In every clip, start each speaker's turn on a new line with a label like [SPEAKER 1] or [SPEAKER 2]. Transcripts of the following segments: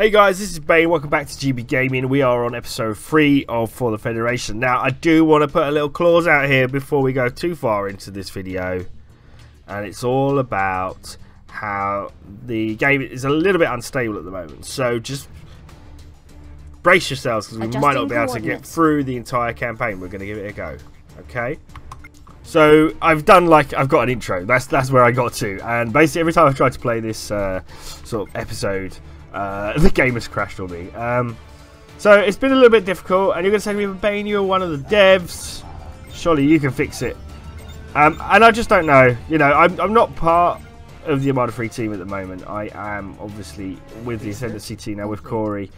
[SPEAKER 1] Hey guys, this is Bane. Welcome back to GB Gaming. We are on episode 3 of For the Federation. Now, I do want to put a little clause out here before we go too far into this video. And it's all about how the game is a little bit unstable at the moment. So just brace yourselves because we
[SPEAKER 2] Adjusting
[SPEAKER 1] might not be able to get through the entire campaign. We're going to give it a go. Okay? So I've done like I've got an intro. That's that's where I got to, and basically every time I've tried to play this uh, sort of episode, uh, the game has crashed on me. Um, so it's been a little bit difficult, and you're going to say to me, "Bane, you're one of the devs. Surely you can fix it." Um, and I just don't know. You know, I'm I'm not part of the Armada Three team at the moment. I am obviously with the Ascendancy team now with Corey.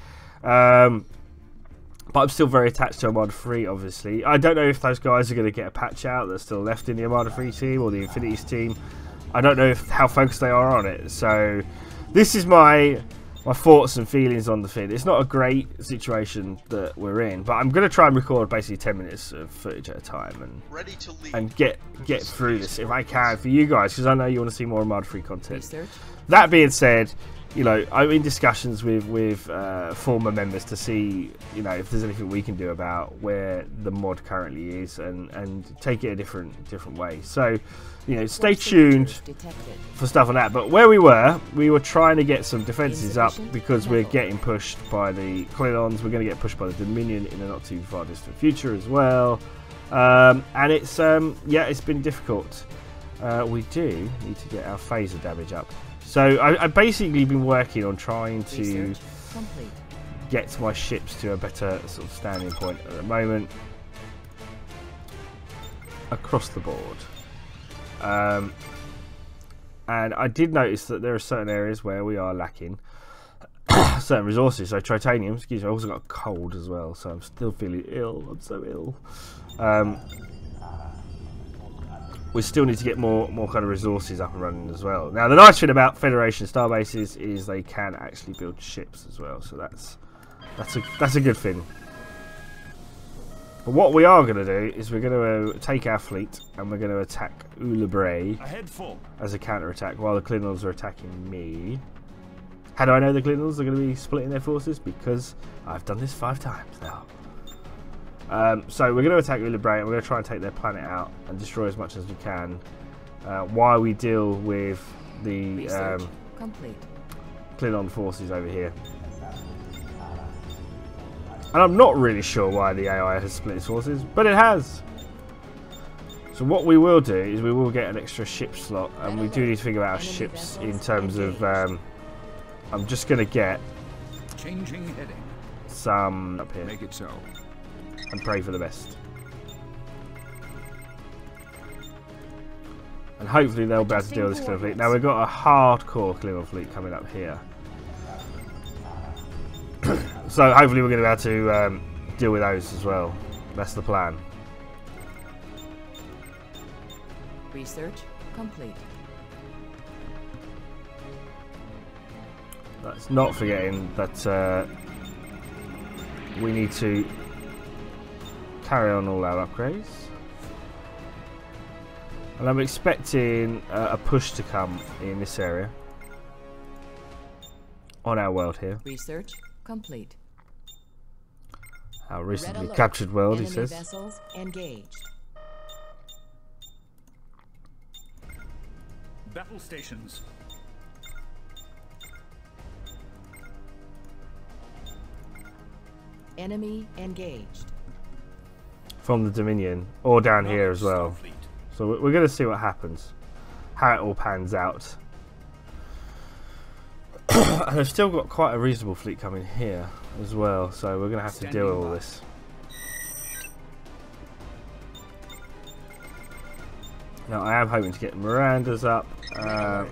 [SPEAKER 1] Um, but I'm still very attached to Armada 3, obviously. I don't know if those guys are going to get a patch out that's still left in the Armada 3 team or the Infinities team. I don't know if, how focused they are on it. So, this is my my thoughts and feelings on the feed. It's not a great situation that we're in, but I'm going to try and record basically 10 minutes of footage at a time and
[SPEAKER 3] ready to leave.
[SPEAKER 1] and get get through this if I can for you guys because I know you want to see more Armada 3 content.
[SPEAKER 2] Research.
[SPEAKER 1] That being said, you know, I'm in discussions with with uh, former members to see, you know, if there's anything we can do about where the mod currently is and and take it a different different way. So, you know, stay tuned for stuff on that. But where we were, we were trying to get some defenses up because we're getting pushed by the Klingons. We're going to get pushed by the Dominion in a not too far distant future as well. Um, and it's um, yeah, it's been difficult. Uh, we do need to get our phaser damage up. So I, I've basically been working on trying to get my ships to a better sort of standing point at the moment across the board. Um, and I did notice that there are certain areas where we are lacking certain resources. So titanium, excuse me, I also got a cold as well, so I'm still feeling ill. I'm so ill. Um, we still need to get more more kind of resources up and running as well. Now the nice thing about Federation star bases is they can actually build ships as well, so that's that's a that's a good thing. But what we are going to do is we're going to uh, take our fleet and we're going to attack Ulebray
[SPEAKER 4] Ahead
[SPEAKER 1] as a counter attack while the Klingons are attacking me. How do I know the Klingons are going to be splitting their forces? Because I've done this five times now. Um, so we're going to attack Ulebray and we're going to try and take their planet out and destroy as much as we can uh, while we deal with the
[SPEAKER 2] Research
[SPEAKER 1] um,
[SPEAKER 2] complete.
[SPEAKER 1] Klingon forces over here. And I'm not really sure why the AI has split its forces, but it has. So what we will do is we will get an extra ship slot, and we do need to figure out our ships in terms of. Um, I'm just going to get
[SPEAKER 4] Changing heading.
[SPEAKER 1] some up here
[SPEAKER 4] Make it so.
[SPEAKER 1] And pray for the best. And hopefully they'll be able to deal with this fleet. Now we've got a hardcore Klingon fleet coming up here. so hopefully we're going to be able to um, deal with those as well. That's the plan.
[SPEAKER 2] Research complete.
[SPEAKER 1] That's not forgetting that uh, we need to carry on all our upgrades. And I'm expecting uh, a push to come in this area. On our world here.
[SPEAKER 2] Research complete.
[SPEAKER 1] Our recently captured world, he says.
[SPEAKER 2] vessels engaged.
[SPEAKER 4] Battle stations.
[SPEAKER 2] Enemy engaged.
[SPEAKER 1] From the Dominion. Or down here as well. So we- we're going to see what happens. How it all pans out. and I've still got quite a reasonable fleet coming here as well. So we're going to have to deal with all this. Now I am hoping to get Miranda's up.
[SPEAKER 2] Red
[SPEAKER 1] Uh.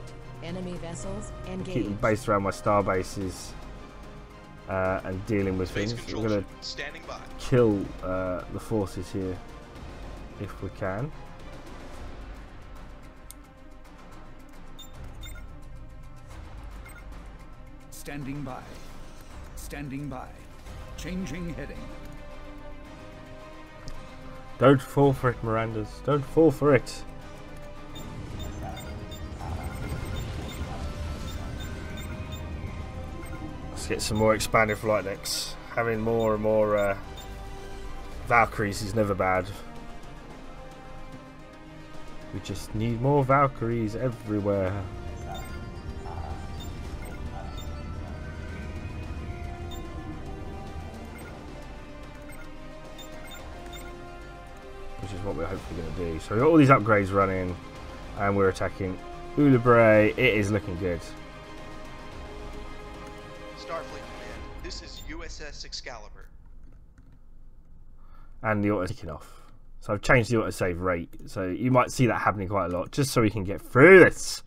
[SPEAKER 2] Enemy vessels
[SPEAKER 1] keep them based around my star bases. Uh, and dealing with
[SPEAKER 3] Base
[SPEAKER 1] things. We're going
[SPEAKER 3] ship
[SPEAKER 1] to
[SPEAKER 3] standing by.
[SPEAKER 1] kill uh, the forces here if we can.
[SPEAKER 4] Standing by. Standing by. Changing heading.
[SPEAKER 1] Don't fall for it, Miranda's. Don't fall for it. Let's get some more expanded flight decks. Having more and more uh, Valkyries is never bad. We just need more Valkyries everywhere. Which is what we're hopefully going to do. So we've got all these upgrades running, and we're attacking Ulebray. It is looking good.
[SPEAKER 3] Starfleet Command, this is USS Excalibur.
[SPEAKER 1] And the auto ticking off. So I've changed the autosave rate, so you might see that happening quite a lot, just so we can get through this.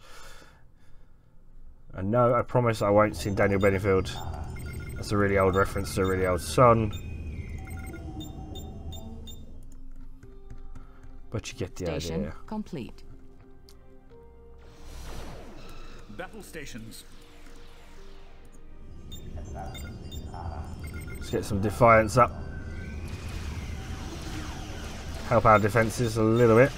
[SPEAKER 1] And no, I promise I won't sing Daniel Bedingfield. That's a really old reference to a really old song. But you get the
[SPEAKER 2] Station
[SPEAKER 1] idea.
[SPEAKER 2] complete.
[SPEAKER 4] Battle stations.
[SPEAKER 1] Let's get some Defiants up. Help our defences a little bit.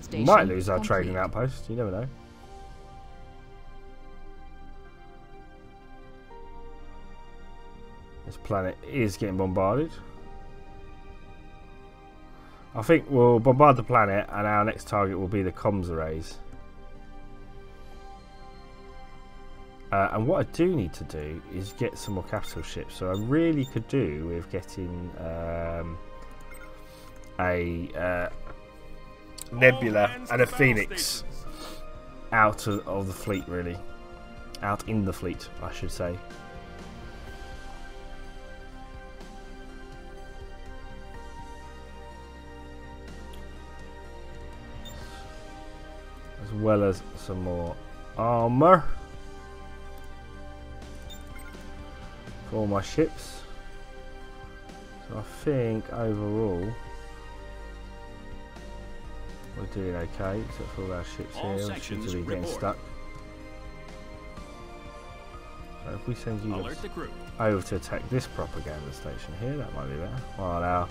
[SPEAKER 2] Station
[SPEAKER 1] Might lose our
[SPEAKER 2] complete.
[SPEAKER 1] trading outpost, you never know. This planet is getting bombarded. I think we'll bombard the planet and our next target will be the comms arrays. Uh, and what I do need to do is get some more capital ships. So I really could do with getting um, a uh, Nebula and a Phoenix out of, of the fleet, really. Out in the fleet, I should say. As well as some more armor for all my ships. So I think overall we're doing okay, except for all our ships
[SPEAKER 5] All
[SPEAKER 1] here, which seem to be getting stuck. So if we send you
[SPEAKER 5] Alert the group.
[SPEAKER 1] over to attack this propaganda station here, that might be better. While our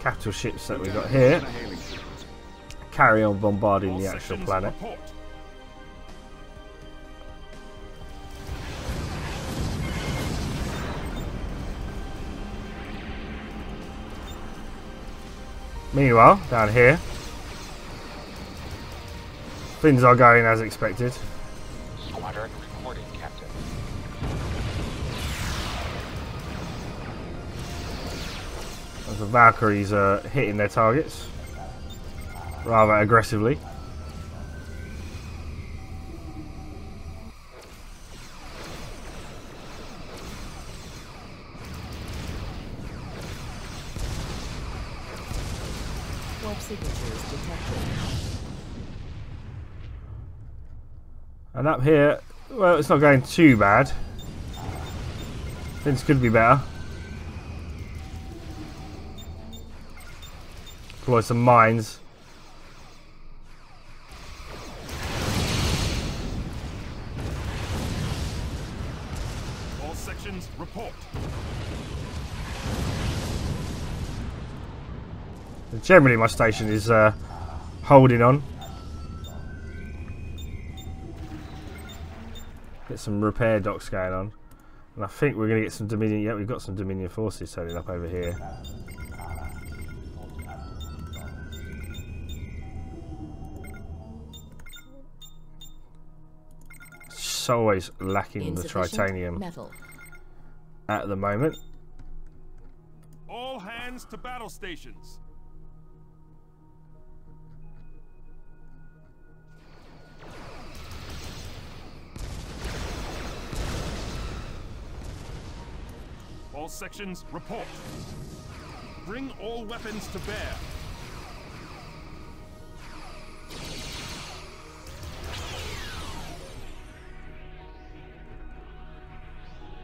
[SPEAKER 1] capital ships that we've got here carry on bombarding
[SPEAKER 5] All
[SPEAKER 1] the actual planet.
[SPEAKER 5] report.
[SPEAKER 1] Meanwhile, down here, things are going as expected.
[SPEAKER 6] Squadron reporting, Captain.
[SPEAKER 1] As the Valkyries are hitting their targets rather aggressively. And up here, well, it's not going too bad. Things could be better. Deploy some mines.
[SPEAKER 5] All sections report.
[SPEAKER 1] Generally, my station is uh, holding on. Get some repair docks going on. And I think we're going to get some Dominion. Yeah, we've got some Dominion forces turning up over here. So always lacking the
[SPEAKER 2] Insufficient
[SPEAKER 1] tritanium
[SPEAKER 2] metal.
[SPEAKER 1] at the moment.
[SPEAKER 5] All hands to battle stations. Sections report. Bring all weapons to bear.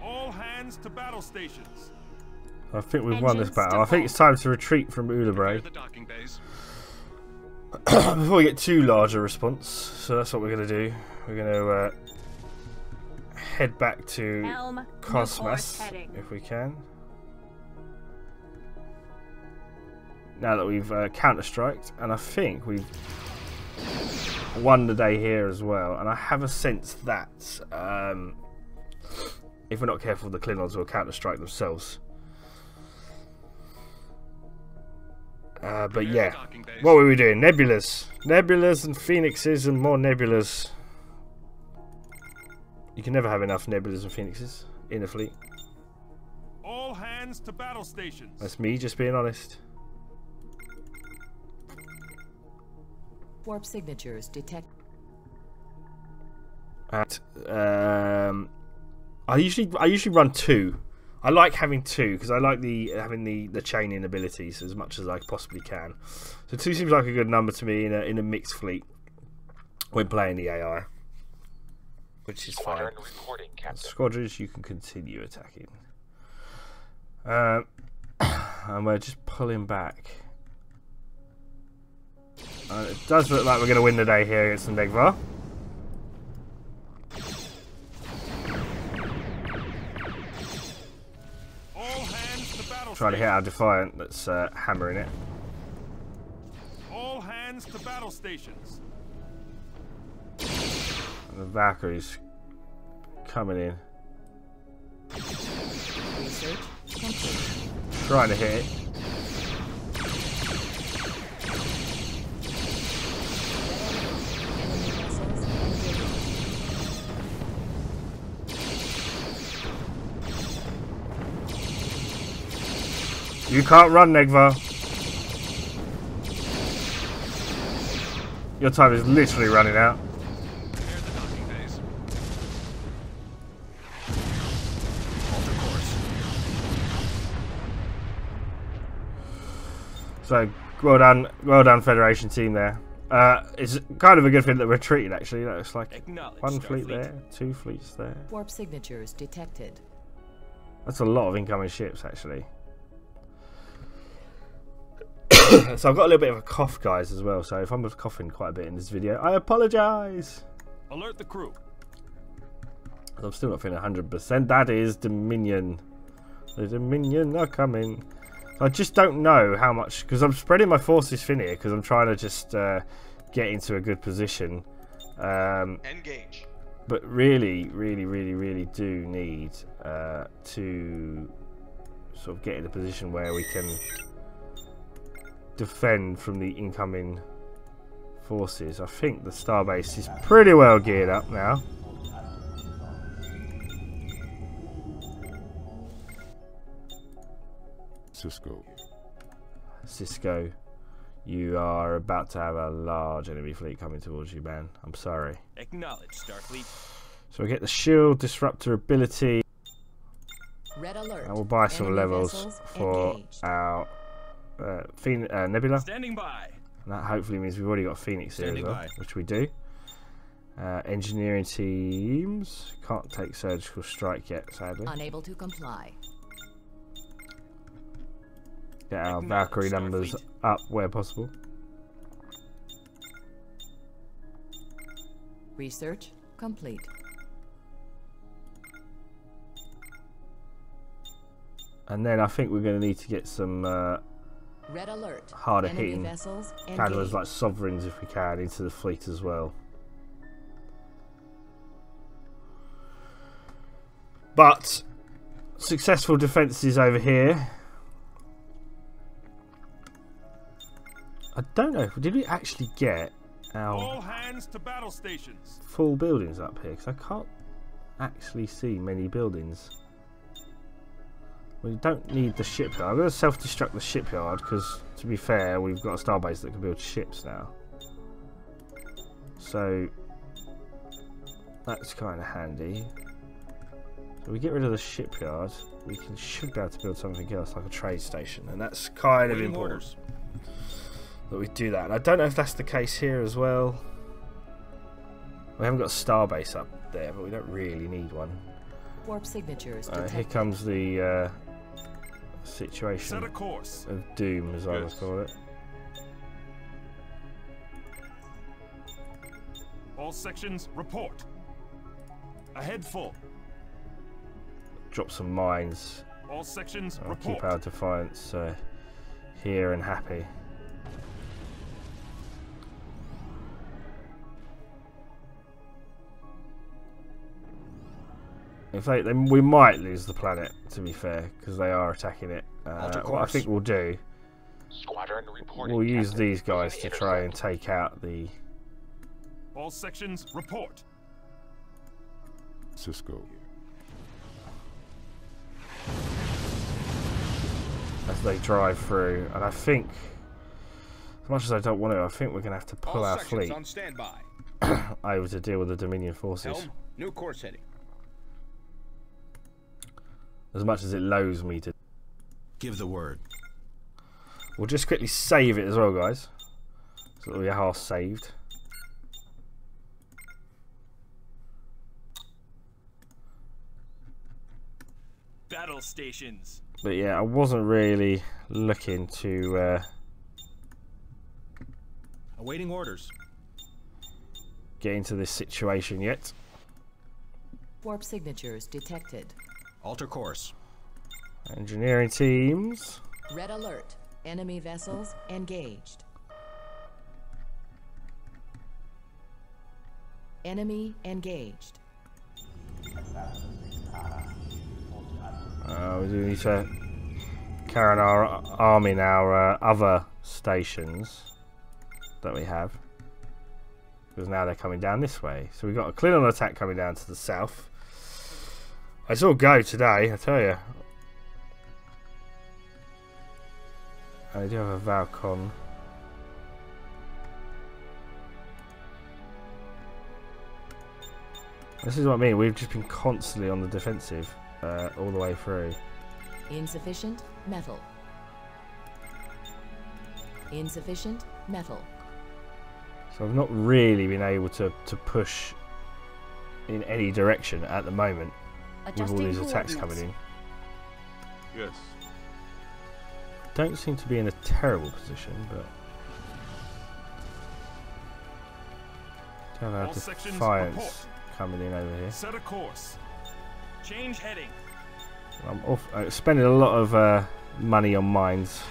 [SPEAKER 5] All hands to battle stations.
[SPEAKER 1] I think we've won this battle. I think it's time to retreat from Ulebray.
[SPEAKER 5] the docking
[SPEAKER 1] before we get too large a response. So that's what we're going to do. We're going to uh, head back to
[SPEAKER 7] Helm,
[SPEAKER 1] Cosmos if we can. now that we've uh, counter striked, and I think we've won the day here as well. And I have a sense that um, if we're not careful, the Klingons will counter strike themselves. Uh, but yeah, what were we doing? Nebulas, nebulas, and phoenixes, and more nebulas. You can never have enough nebulas and phoenixes in a fleet.
[SPEAKER 5] All hands to battle stations.
[SPEAKER 1] That's me just being honest.
[SPEAKER 2] Warp signatures detect.
[SPEAKER 1] At um, I usually I usually run two. I like having two because I like the having the the chaining abilities as much as I possibly can. So two seems like a good number to me in a in a mixed fleet when playing the AI, which is fine.
[SPEAKER 6] Reporting,
[SPEAKER 1] Squadrons, you can continue attacking. Um, and we're just pulling back. Uh, it does look like we're going to win the day here against the Negh'Var.
[SPEAKER 5] All hands to battle
[SPEAKER 1] Trying to hit our Defiant that's uh, hammering it.
[SPEAKER 5] All hands to battle stations.
[SPEAKER 1] The Valkyrie's coming in. Trying to hit it. You can't run, Negh'Var. Your time is literally running out. So well done, well done, Federation team there. Uh, it's kind of a good thing that we're retreated. Actually, That looks like one fleet
[SPEAKER 4] Starfleet.
[SPEAKER 1] there, two fleets there.
[SPEAKER 2] Warp signatures detected.
[SPEAKER 1] That's a lot of incoming ships, actually. so I've got a little bit of a cough, guys, as well. So if I'm coughing quite a bit in this video, I apologise.
[SPEAKER 5] Alert the crew.
[SPEAKER 1] I'm still not feeling 100%. That is Dominion. The Dominion are coming. I just don't know how much because I'm spreading my forces thin here because I'm trying to just uh, get into a good position. Um,
[SPEAKER 3] Engage.
[SPEAKER 1] but really, really, really, really do need uh, to sort of get in a position where we can defend from the incoming forces. I think the starbase is pretty well geared up now.
[SPEAKER 7] Sisko.
[SPEAKER 1] Sisko, you are about to have a large enemy fleet coming towards you, man. I'm sorry.
[SPEAKER 4] Acknowledge, Starfleet.
[SPEAKER 1] So we get the shield disruptor ability,
[SPEAKER 2] Red alert.
[SPEAKER 1] and we'll buy some
[SPEAKER 2] Enemy
[SPEAKER 1] levels for
[SPEAKER 2] engaged.
[SPEAKER 1] our uh, Phoen- uh, Nebula.
[SPEAKER 4] Standing by.
[SPEAKER 1] And that hopefully means we've already got Phoenix here as
[SPEAKER 4] Standing
[SPEAKER 1] well,
[SPEAKER 4] by.
[SPEAKER 1] which we do. Uh, engineering teams can't take surgical strike yet, sadly.
[SPEAKER 2] Unable to comply.
[SPEAKER 1] Get our Valkyrie numbers up where possible.
[SPEAKER 2] Research complete.
[SPEAKER 1] And then I think we're going to need to get some uh,
[SPEAKER 2] Red alert.
[SPEAKER 1] Harder
[SPEAKER 2] Enemy
[SPEAKER 1] hitting
[SPEAKER 2] vessels
[SPEAKER 1] like sovereigns if we can into the fleet as well. But successful defences over here. I don't know. Did we actually get our
[SPEAKER 5] All hands to battle stations.
[SPEAKER 1] full buildings up here? Because I can't actually see many buildings. We don't need the shipyard. I'm going to self-destruct the shipyard because, to be fair, we've got a starbase that can build ships now. So that's kind of handy. So we get rid of the shipyard. We can should be able to build something else like a trade station, and that's kind of
[SPEAKER 4] Waiting
[SPEAKER 1] important
[SPEAKER 4] orders.
[SPEAKER 1] That we do that. And I don't know if that's the case here as well. We haven't got a starbase up there, but we don't really need one.
[SPEAKER 2] Warp signatures
[SPEAKER 1] Uh, here comes the uh, situation
[SPEAKER 5] Set a course.
[SPEAKER 1] of doom, as I would call it.
[SPEAKER 5] All sections report. Ahead full.
[SPEAKER 1] Drop some mines.
[SPEAKER 5] All sections
[SPEAKER 1] I'll
[SPEAKER 5] report.
[SPEAKER 1] keep our Defiants uh, here and happy. In fact, then we might lose the planet. To be fair, because they are attacking it. Uh, what I think we'll do,
[SPEAKER 6] Squadron reporting.
[SPEAKER 1] we'll use
[SPEAKER 6] Captain.
[SPEAKER 1] these guys to try and take out the.
[SPEAKER 5] All sections, report.
[SPEAKER 7] Sisko.
[SPEAKER 1] as they drive through. And I think, as much as I don't want to, I think we're going to have to pull
[SPEAKER 8] All
[SPEAKER 1] our fleet
[SPEAKER 8] on standby.
[SPEAKER 1] over to deal with the Dominion forces.
[SPEAKER 8] Helm, new course heading.
[SPEAKER 1] As much as it loathes me to.
[SPEAKER 9] Give the word.
[SPEAKER 1] We'll just quickly save it as well, guys. So that we are half saved.
[SPEAKER 4] Battle stations.
[SPEAKER 1] But yeah, I wasn't really looking to uh,
[SPEAKER 9] Awaiting orders.
[SPEAKER 1] get into this situation yet.
[SPEAKER 2] Warp signatures detected.
[SPEAKER 9] Alter course.
[SPEAKER 1] Engineering teams.
[SPEAKER 2] Red alert. Enemy vessels engaged. Enemy engaged.
[SPEAKER 1] Uh, we need to carry on our army in our uh, other stations that we have. Because now they're coming down this way. So we've got a Klingon attack coming down to the south. It's all go today, I tell you. I do have a Valcon. This is what I mean. We've just been constantly on the defensive uh, all the way through.
[SPEAKER 2] Insufficient metal. Insufficient metal.
[SPEAKER 1] So I've not really been able to, to push in any direction at the moment with all these attacks coming in.
[SPEAKER 5] Yes.
[SPEAKER 1] Don't seem to be in a terrible position, but have our
[SPEAKER 5] All sections Defiants
[SPEAKER 1] coming in over here.
[SPEAKER 5] Set a course.
[SPEAKER 4] Change heading.
[SPEAKER 1] I'm off, uh, spending a lot of uh, money on mines.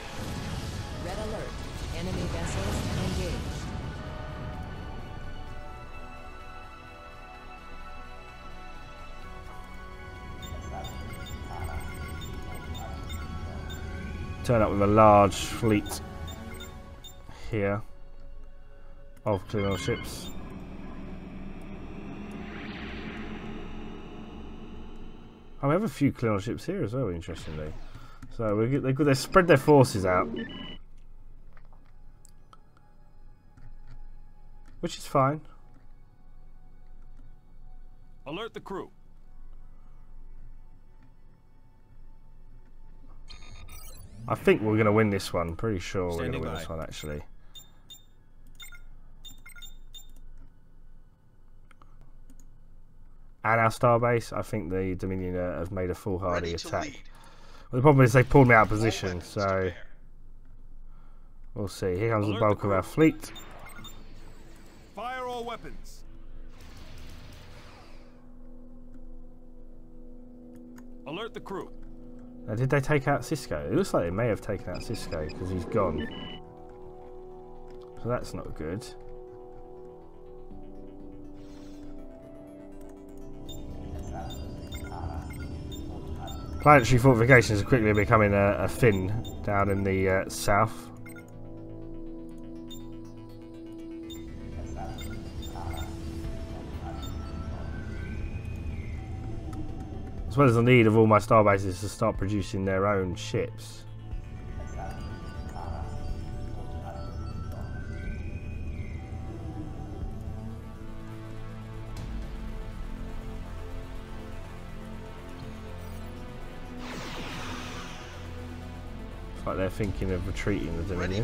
[SPEAKER 1] Turn up with a large fleet here of Klingon ships. Oh, we have a few Klingon ships here as well, interestingly. So we get, they, they spread their forces out, which is fine.
[SPEAKER 5] Alert the crew.
[SPEAKER 1] I think we're going to win this one. Pretty sure we're going to win
[SPEAKER 9] by.
[SPEAKER 1] this one, actually. And our starbase, I think the Dominion uh, have made a foolhardy attack. Well, the problem is they pulled me out of position, so we'll see. Here comes the bulk
[SPEAKER 5] the
[SPEAKER 1] of our fleet.
[SPEAKER 5] Fire all weapons. Alert the crew.
[SPEAKER 1] Now, did they take out Sisko? It looks like they may have taken out Sisko because he's gone. So that's not good. Planetary fortifications are quickly becoming a, a down in the uh, south. As well as the need of all my star bases to start producing their own ships. Like they're thinking of retreating the Dominion.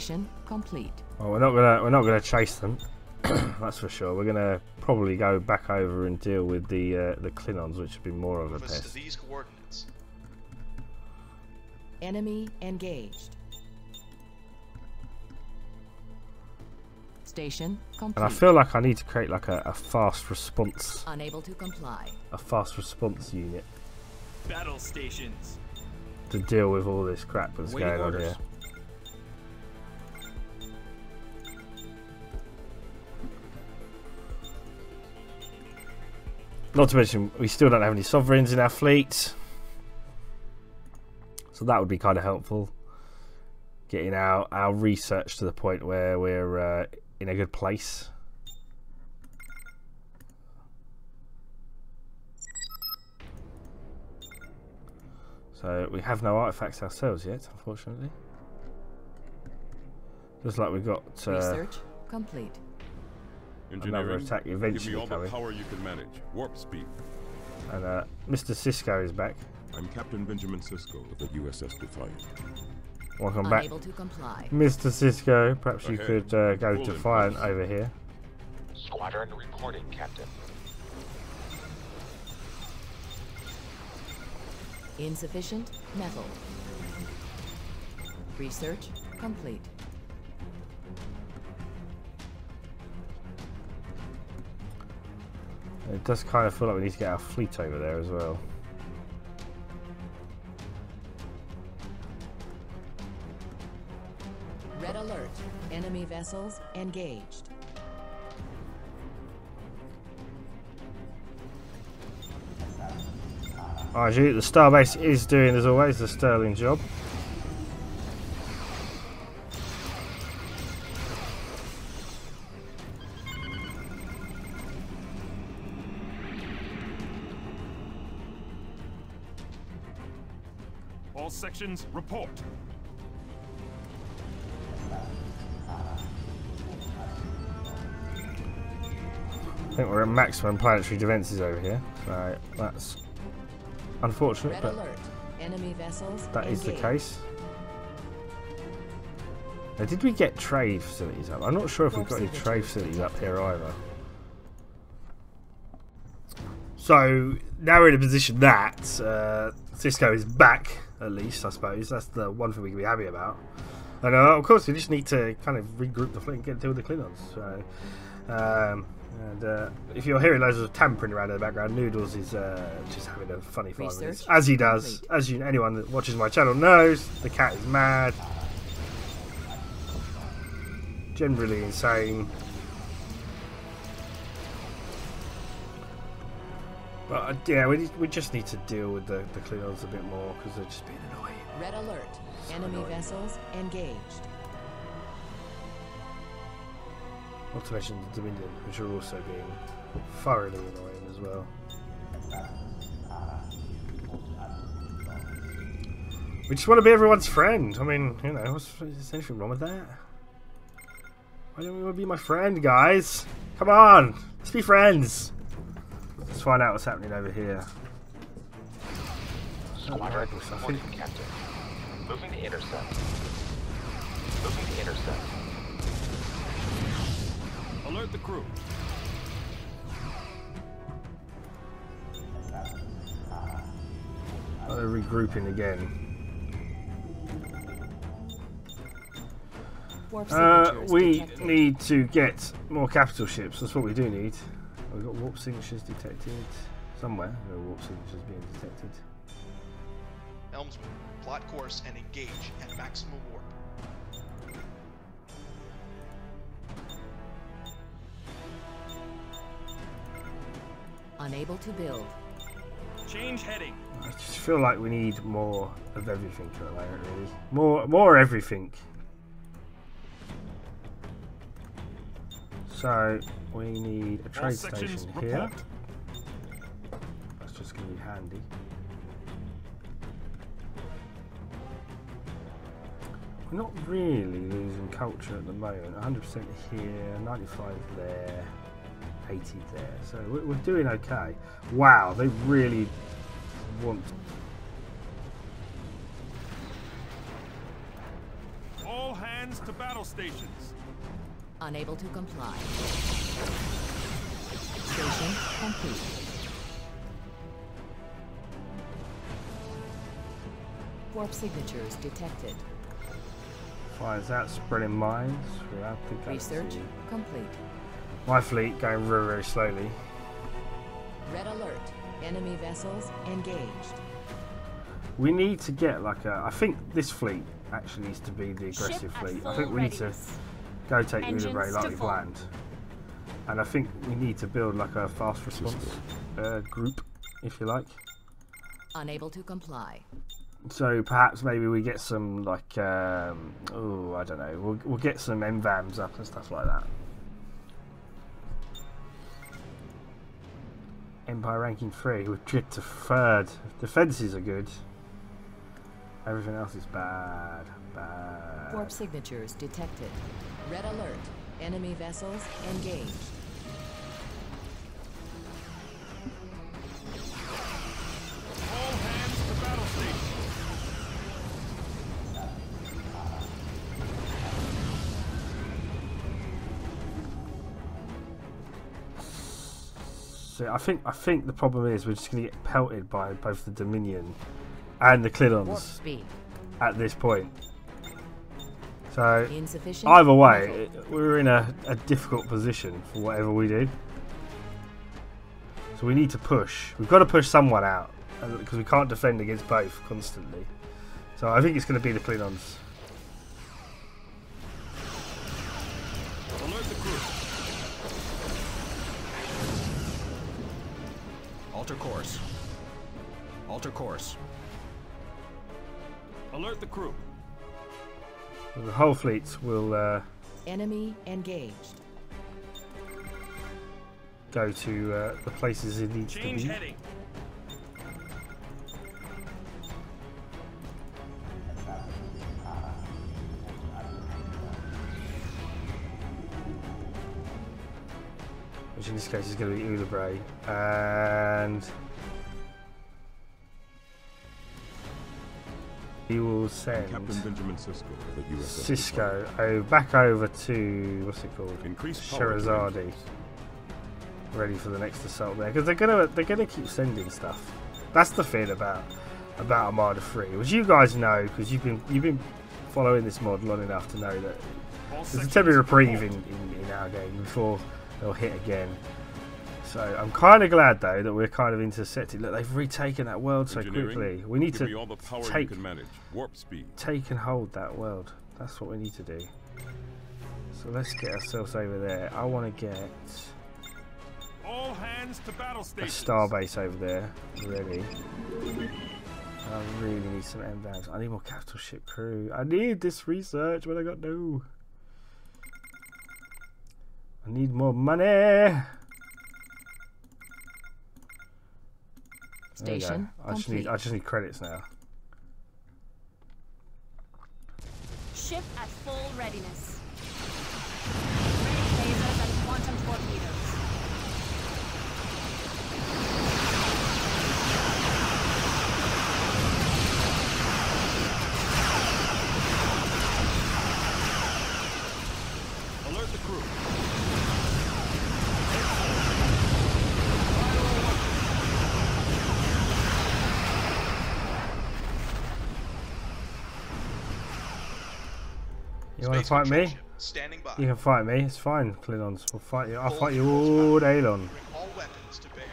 [SPEAKER 2] Station complete.
[SPEAKER 1] Well, we're not gonna we're not gonna chase them. That's for sure. We're gonna probably go back over and deal with the uh, the Klingons, which would be more of a
[SPEAKER 3] Move to
[SPEAKER 1] pest.
[SPEAKER 3] these coordinates.
[SPEAKER 2] Enemy engaged. Station complete.
[SPEAKER 1] And I feel like I need to create like a, a fast response
[SPEAKER 2] Unable to comply.
[SPEAKER 1] a fast response unit
[SPEAKER 4] Battle stations.
[SPEAKER 1] to deal with all this crap that's
[SPEAKER 9] Awaiting
[SPEAKER 1] going on here. Not to mention, we still don't have any sovereigns in our fleet. So that would be kind of helpful. Getting our, our research to the point where we're uh, in a good place. So we have no artifacts ourselves yet, unfortunately. Looks like we've got uh,
[SPEAKER 2] Research complete.
[SPEAKER 1] Another
[SPEAKER 5] Engineering,
[SPEAKER 1] attack
[SPEAKER 5] give
[SPEAKER 1] eventually
[SPEAKER 5] me all the
[SPEAKER 1] coming.
[SPEAKER 5] power you can manage. Warp speed.
[SPEAKER 1] And uh, Mr. Sisko is back.
[SPEAKER 5] I'm Captain Benjamin Sisko of the USS Defiant.
[SPEAKER 1] Welcome back.
[SPEAKER 2] To comply.
[SPEAKER 1] Mr. Sisko, perhaps you could uh, go
[SPEAKER 5] Full
[SPEAKER 1] Defiant
[SPEAKER 5] impulse.
[SPEAKER 1] over here.
[SPEAKER 6] Squadron reporting, Captain.
[SPEAKER 2] Insufficient metal. Research complete.
[SPEAKER 1] It does kind of feel like we need to get our fleet over there as well.
[SPEAKER 2] Red alert. Enemy vessels engaged.
[SPEAKER 1] RG, the Starbase is doing, as always, a sterling job.
[SPEAKER 5] All sections, report.
[SPEAKER 1] I think we're at maximum planetary defences over here. So that's unfortunate,
[SPEAKER 2] Red
[SPEAKER 1] but
[SPEAKER 2] alert. Enemy vessels
[SPEAKER 1] that is the case. Now, did we get trade facilities up? I'm not sure if we've got any trade
[SPEAKER 2] signatures
[SPEAKER 1] facilities up here either. So now we're in a position that uh, Sisko is back, at least, I suppose. That's the one thing we can be happy about. And uh, of course, we just need to kind of regroup the fleet and get to deal with the Klingons. So, um, and uh, if you're hearing loads of tampering around in the background, Noodles is uh, just having a funny five
[SPEAKER 2] Research
[SPEAKER 1] minutes, as he does. As you, anyone that watches my channel knows, the cat is mad, generally insane. But uh, yeah, we, we just need to deal with the, the Klingons a bit more because they're just being annoying.
[SPEAKER 2] Red alert. Enemy
[SPEAKER 1] annoying.
[SPEAKER 2] vessels engaged.
[SPEAKER 1] Not to mention the Dominion, which are also being thoroughly annoying as well. We just want to be everyone's friend. I mean, you know, what's, is anything wrong with that? Why don't we want to be my friend, guys? Come on, let's be friends. Let's find out what's happening over here.
[SPEAKER 6] Squadron reporting, Captain. Moving to intercept. Moving to intercept.
[SPEAKER 5] Alert the crew.
[SPEAKER 1] Oh, they're regrouping again.
[SPEAKER 2] Warp
[SPEAKER 1] Uh, we need to get more capital ships. That's what we do need. We've got warp signatures detected somewhere. There are warp signatures being detected.
[SPEAKER 3] Helmsman, plot course and engage at maximum warp.
[SPEAKER 2] Unable to build.
[SPEAKER 4] Change heading.
[SPEAKER 1] I just feel like we need more of everything at the moment, really. More, more everything. So we need a trade station here.
[SPEAKER 5] report.
[SPEAKER 1] That's just going to be handy. We're not really losing culture at the moment. 100% here, 95 there, 80 there. So we're, we're doing okay. Wow, they really want.
[SPEAKER 5] All hands to battle stations.
[SPEAKER 2] Unable to comply. Station complete. Warp signatures detected.
[SPEAKER 1] Finds out spreading mines throughout the galaxy.
[SPEAKER 2] Research complete.
[SPEAKER 1] My fleet going very, very slowly.
[SPEAKER 2] Red alert. Enemy vessels engaged.
[SPEAKER 1] We need to get like a. I think this fleet actually needs to be the aggressive
[SPEAKER 7] Ship
[SPEAKER 1] fleet. I think we need to
[SPEAKER 7] readiness.
[SPEAKER 1] Go take
[SPEAKER 7] Engines
[SPEAKER 1] Udebray like
[SPEAKER 7] to
[SPEAKER 1] we
[SPEAKER 7] full.
[SPEAKER 1] planned. And I think we need to build like a fast response uh, group, if you like.
[SPEAKER 2] Unable to comply.
[SPEAKER 1] So perhaps maybe we get some like um, oh I don't know. We'll we'll get some MVAMs up and stuff like that. Empire ranking three. We've dripped to third. Defenses are good. Everything else is bad. Bad.
[SPEAKER 2] Warp signatures detected. Red alert. Enemy vessels engaged.
[SPEAKER 5] All hands to battle stations.
[SPEAKER 1] So I think I think the problem is we're just going to get pelted by both the Dominion and the
[SPEAKER 2] Warp
[SPEAKER 1] Klingons at this point. So either way, it- we're in a, a difficult position for whatever we do. So we need to push. We've got to push someone out uh, because we can't defend against both constantly. So I think it's going to be the Klingons.
[SPEAKER 5] Alert the crew.
[SPEAKER 9] Alter course. Alter course.
[SPEAKER 5] Alert the crew.
[SPEAKER 1] The whole fleet will uh,
[SPEAKER 2] Enemy engaged.
[SPEAKER 1] go to uh, the places it needs
[SPEAKER 4] Change
[SPEAKER 1] to be.
[SPEAKER 4] heading.
[SPEAKER 1] which in this case is going to be Ulebray, and he will send
[SPEAKER 8] Captain Benjamin Sisko of the USS.
[SPEAKER 1] Sisko oh, back over to what's it called,
[SPEAKER 8] Increase
[SPEAKER 1] ready for the next assault there, because they're gonna they're gonna keep sending stuff. That's the thing about about Armada Three, which you guys know because you've been you've been following this mod long enough to know that there's a temporary reprieve in, in, in our game before they'll hit again. So I'm kind of glad though that we're kind of intercepted. Look, they've retaken that world so quickly. We need to
[SPEAKER 8] all the power
[SPEAKER 1] take
[SPEAKER 8] can manage. Warp speed.
[SPEAKER 1] take and hold that world. That's what we need to do. So let's get ourselves over there. I want to get
[SPEAKER 5] All hands to battle
[SPEAKER 1] a star base over there ready. I really need some MVAs. I need more capital ship crew. I need this research, but I got no. I need more money. There we go.
[SPEAKER 2] Station
[SPEAKER 1] I just need. I just need credits now.
[SPEAKER 7] Ship at full readiness. Ready phasers and quantum torpedoes.
[SPEAKER 5] Alert the crew.
[SPEAKER 1] You want to
[SPEAKER 3] Space
[SPEAKER 1] fight me?
[SPEAKER 3] Standing by.
[SPEAKER 1] You can fight me. It's fine, Klingons. We'll fight you. I'll fight you all day long.
[SPEAKER 3] Bring all weapons to bear.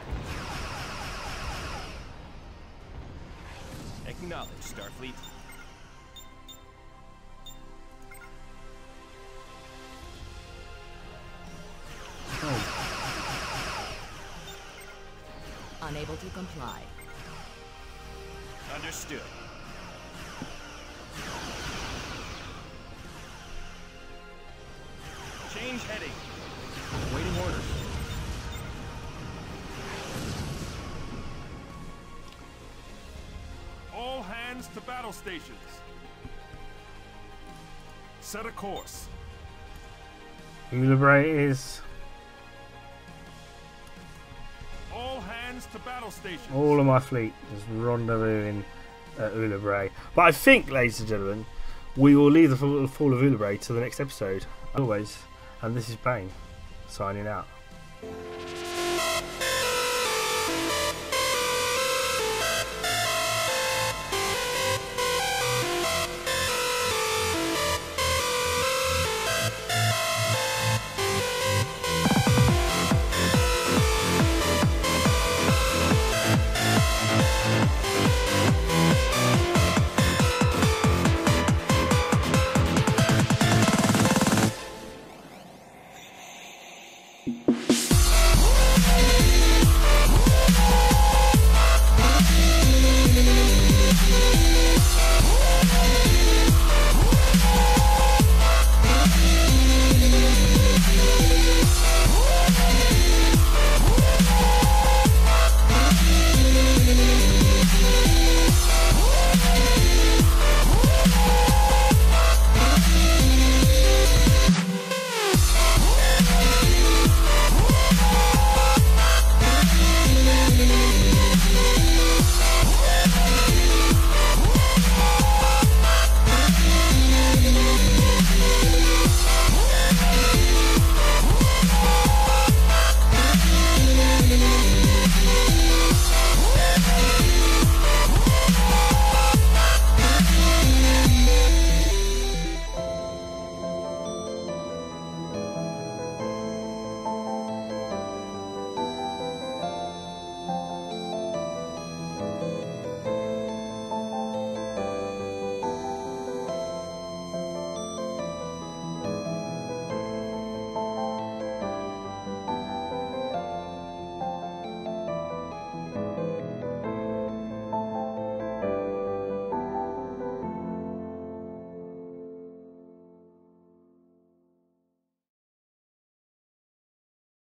[SPEAKER 4] Acknowledge, Starfleet.
[SPEAKER 2] Unable to comply.
[SPEAKER 4] Understood. Change heading.
[SPEAKER 9] Waiting orders.
[SPEAKER 5] All hands to battle stations. Set a course.
[SPEAKER 1] Ulebray is
[SPEAKER 5] All hands to battle stations.
[SPEAKER 1] all of my fleet is rendezvousing at Ulebray. But I think, ladies and gentlemen, we will leave the Fall Fall of Ulabray to the next episode, as always. And this is Bane, signing out.